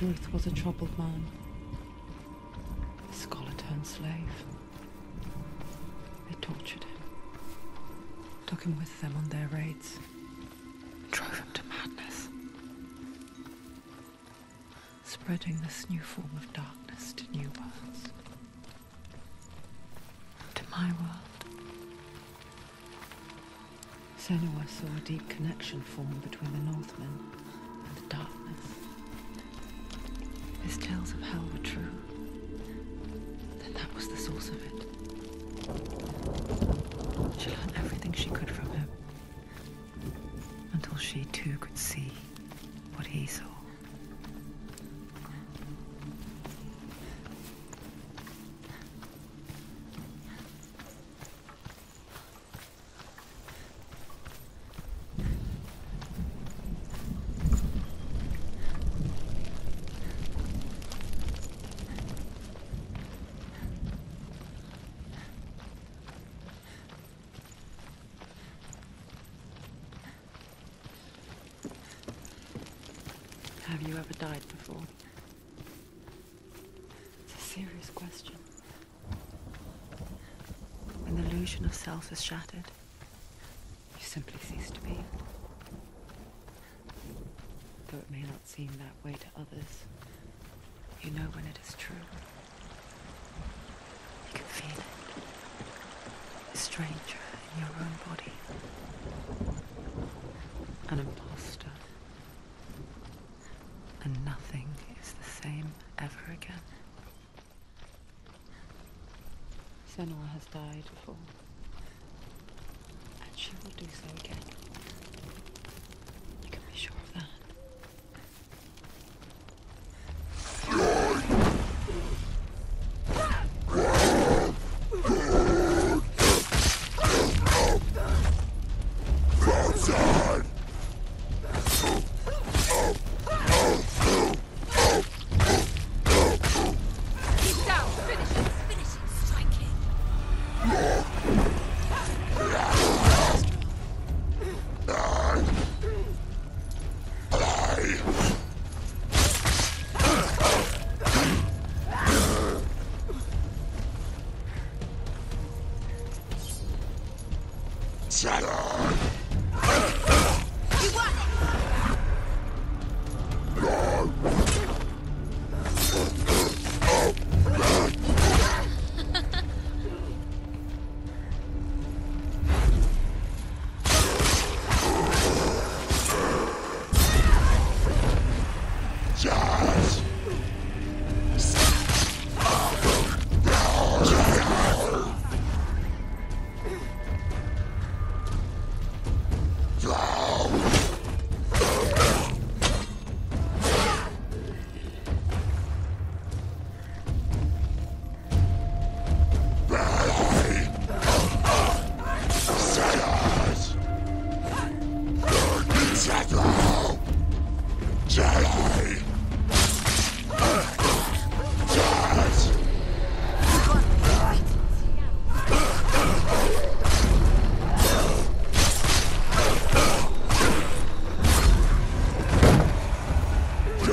Druth was a troubled man. A scholar turned slave. They tortured him. Took him with them on their raids. Drove him to madness. Spreading this new form of darkness to new worlds. To my world. Senua saw a deep connection form between the Northmen and the darkness. Source of it. She learned everything she could from him. Until she too could see Have you ever died before? It's a serious question. When the illusion of self is shattered, you simply cease to be. Though it may not seem that way to others, you know when it is true. You can feel it. A stranger in your own body. An imposter and nothing is the same ever again. Senua has died before, and she will do so again.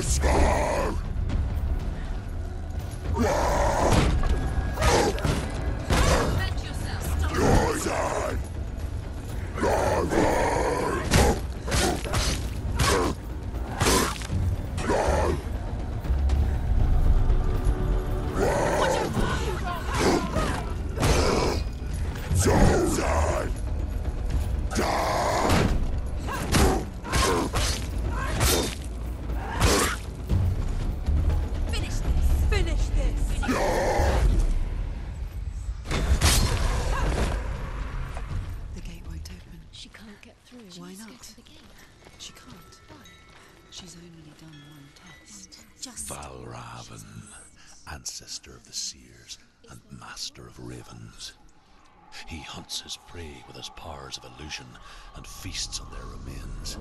Defend get through. Why not? Get to the gate. She can't. Why? She's only done one test. Just Valravn, ancestor of the seers and master of ravens. He hunts his prey with his powers of illusion and feasts on their remains.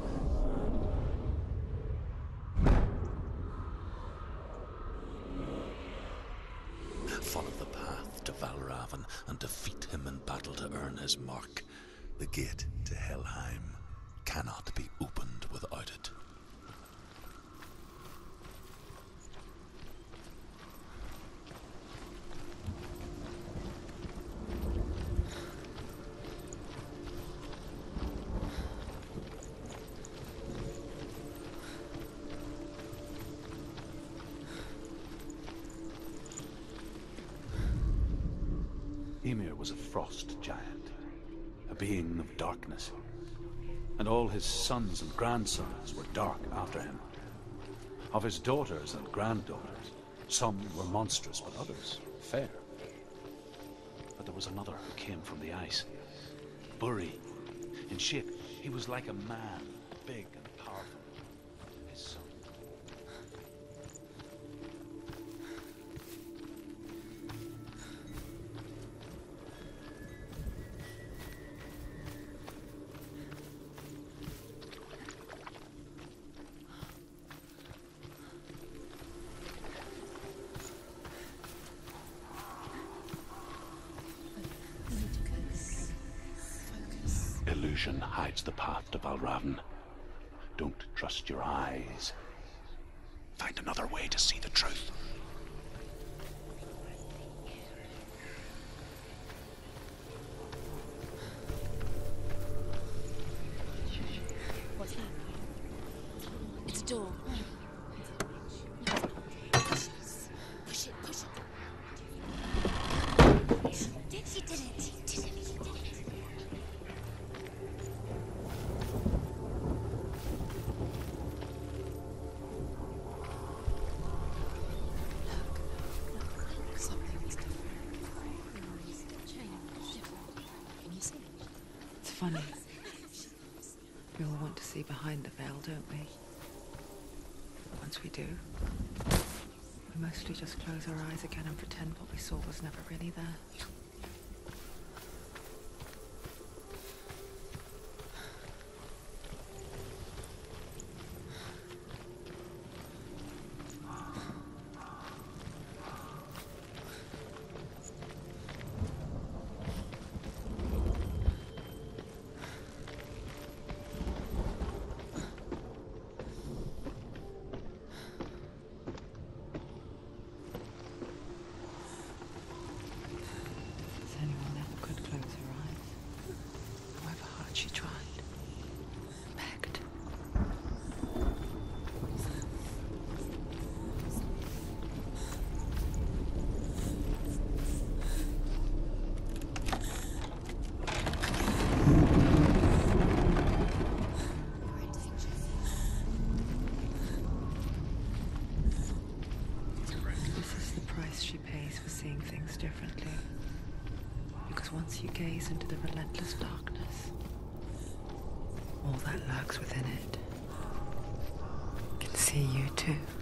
Follow the path to Valravn and defeat him in battle to earn his mark. The gate was a frost giant, a being of darkness, and all his sons and grandsons were dark after him. Of his daughters and granddaughters, some were monstrous, but others fair. But there was another who came from the ice. Buri. In shape, he was like a man, big and powerful. Illusion hides the path to Valravn. Don't trust your eyes. Find another way to see the truth. Funny. We all want to see behind the veil, don't we? Once we do, we mostly just close our eyes again and pretend what we saw was never really there. However hard she tried. Begged. We're in danger. This is the price she pays for seeing things differently. Because once you gaze into the relentless darkness, all lurks within it can see you too.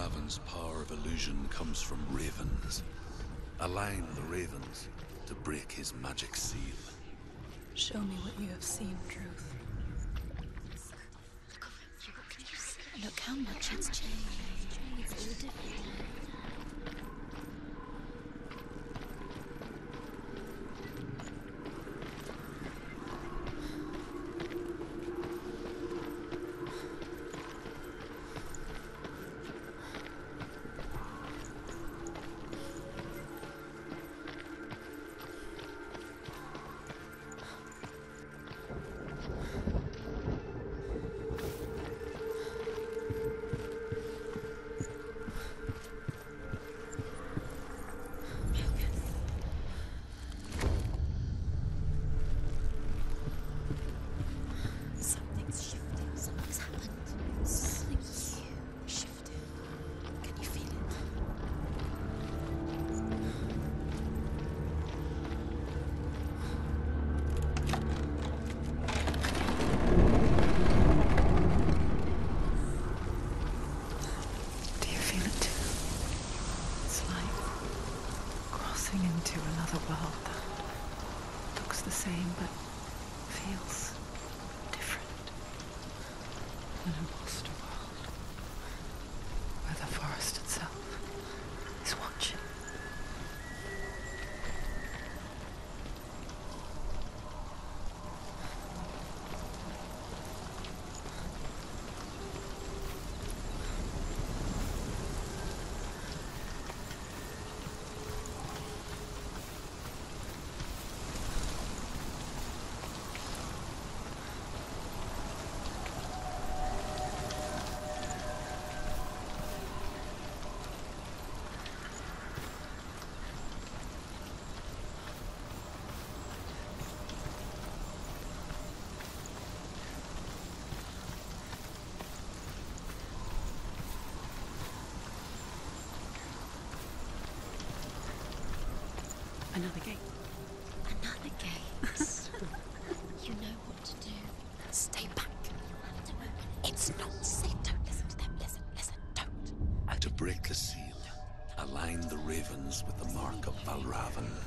Valravn's power of illusion comes from ravens. Align the ravens to break his magic seal. Show me what you have seen, Druth. Look how much it's changed. Something's Another gate. Another gate. you know what to do. Stay back. It's not safe. Don't listen to them. Listen, listen, don't. To break the seal, align the ravens with the mark of Valravn. Where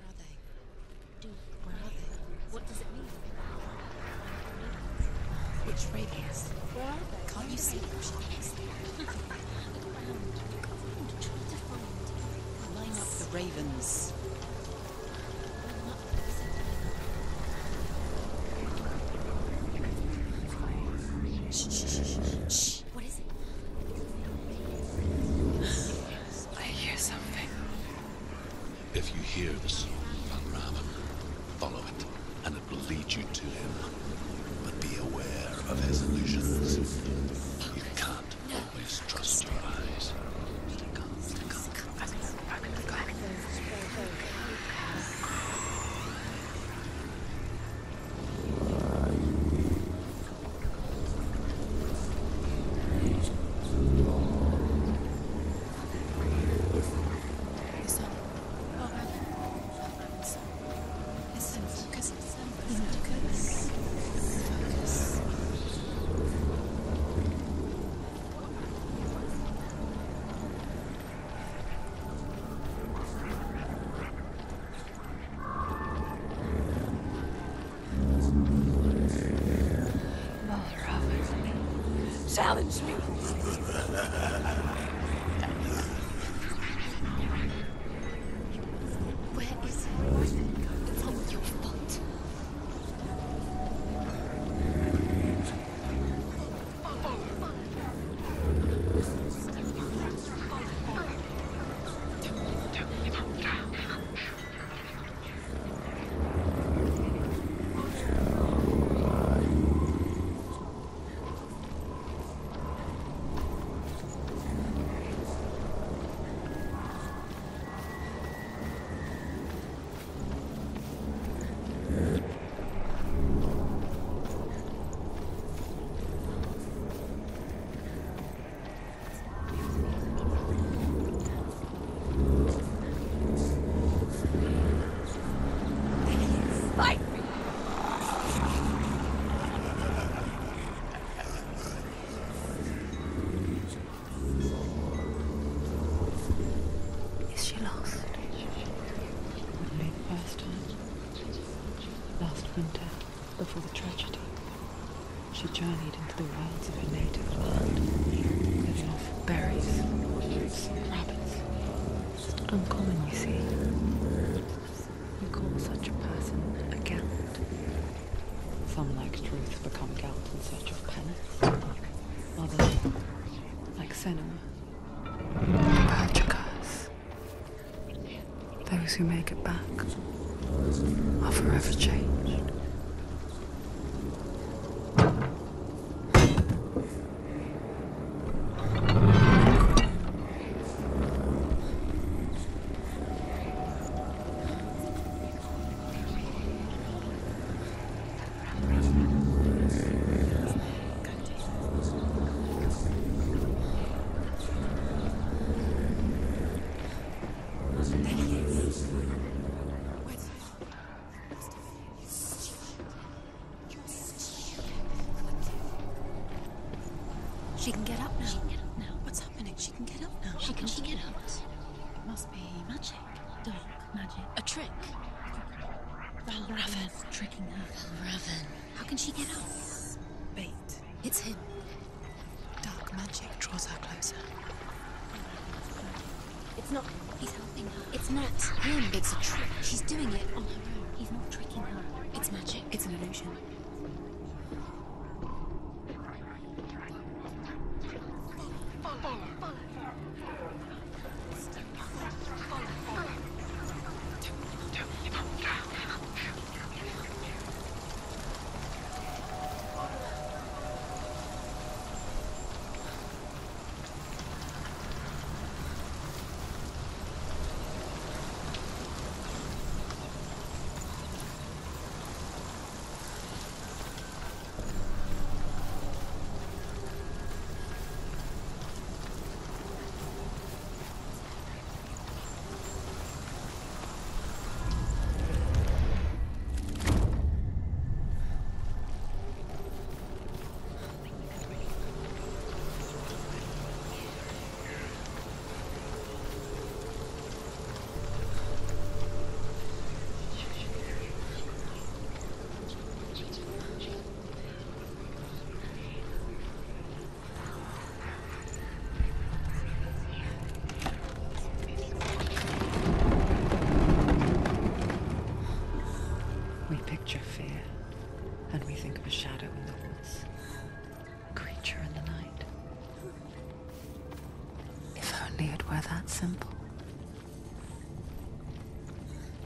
are they? Where are they? What does it mean? Which ravens? Where are they? Can't you see them? Ravens. Like Senua, purge a curse. Those who make it back are forever changed. She can get up now. She can get up now. What's happening? She can get up now. How can she get out? It must be magic. Dark magic. A trick. Raven. tricking her. Raven. How can she get up? Bait. It's him. Dark magic draws her closer. It's not. He's helping her. It's not him. It's a trick. She's doing it on her own. He's not tricking her. It's magic. It's an illusion.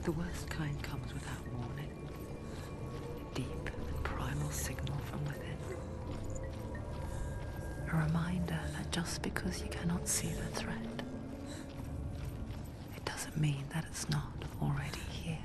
The worst kind comes without warning. A deep and primal signal from within. A reminder that just because you cannot see the threat, it doesn't mean that it's not already